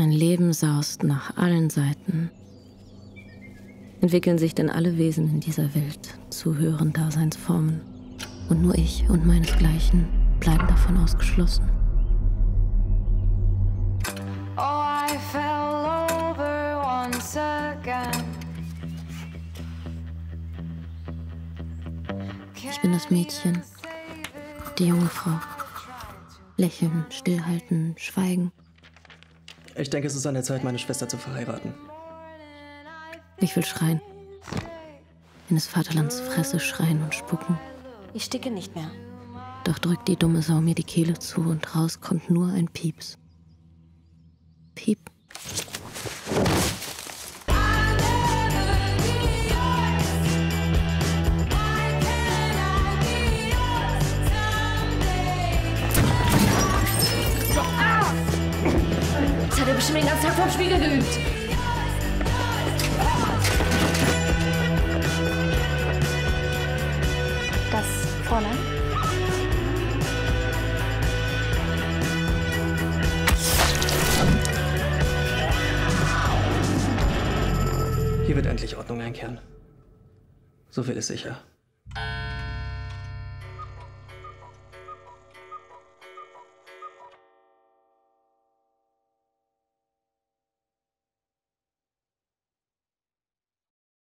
Mein Leben saust nach allen Seiten. Entwickeln sich denn alle Wesen in dieser Welt zu höheren Daseinsformen. Und nur ich und meinesgleichen bleiben davon ausgeschlossen. Oh, I fell over once again. Ich bin das Mädchen, die junge Frau. Lächeln, stillhalten, schweigen. Ich denke, es ist an der Zeit, meine Schwester zu verheiraten. Ich will schreien. In des Vaterlands Fresse schreien und spucken. Ich sticke nicht mehr. Doch drückt die dumme Sau mir die Kehle zu und raus kommt nur ein Pieps. Piep. Er bestimmt den ganzen Tag vorm Spiegel geübt. Das Fräulein? Hier wird endlich Ordnung einkehren. So viel ist sicher.